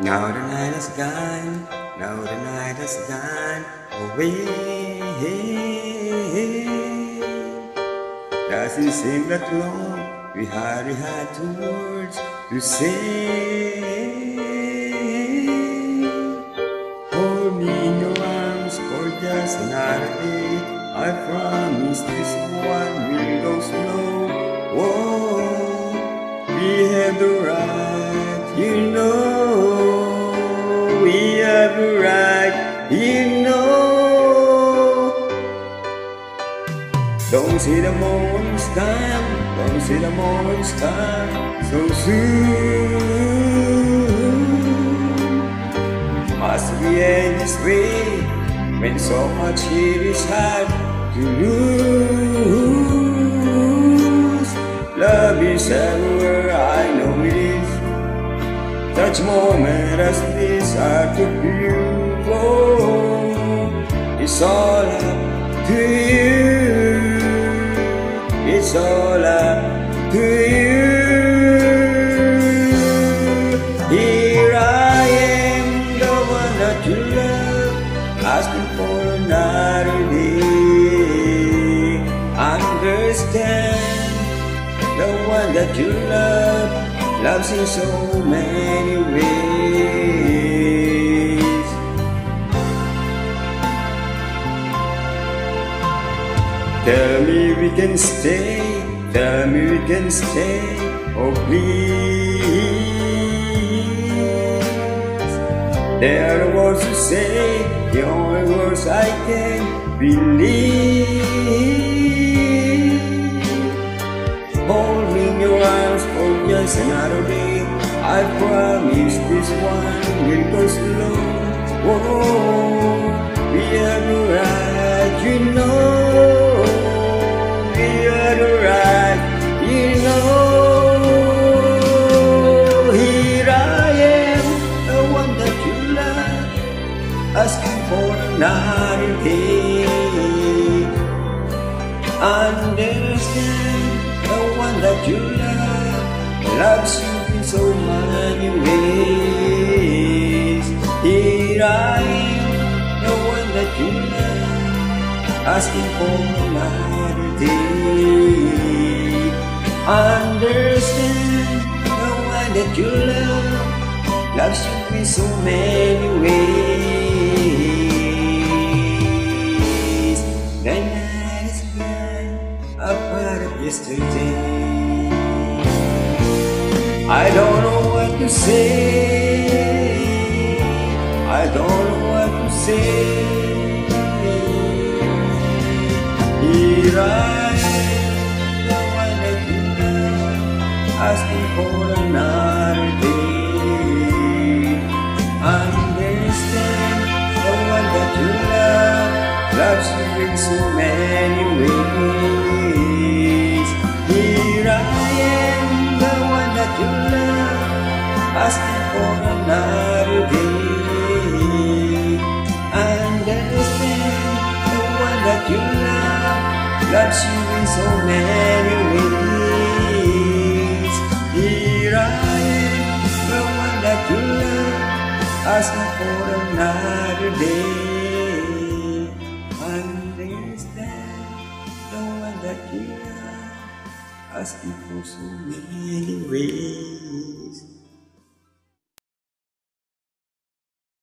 Now the night is gone, now the night is gone oh, away. Doesn't seem that long we hardly had two words to say? Hold me in your arms for just another day. I promise this one will go slow. Whoa, we have the right, Don't see the moment's come, don't see the moment's come so soon. Must be end this way when so much here is hard to lose? Love is everywhere, I know it is. Such moment as this are to feel. Oh, it's all up to you. Up to you. Here I am, the one that you love, asking for another day. Understand, the one that you love loves in so many ways. Tell me we can stay, tell me we can stay, oh please. There are words to say, the only words I can believe. Hold me in your arms for just another day. I promise this one will go slow. Whoa, we are right, you know. Understand the one that you love loves you in so many ways. Here I am, the one that you love, asking for another day. Understand the one that you love loves you in so many ways. Yesterday. I don't know what to say. I don't know what to say. Here I am, the one that you love, asking for another day. Understand the one that you love loves you in so many ways. Loves you in so many ways. Here I am, the one that you love, asking for another day. Understand the one that you love, asking for so many ways.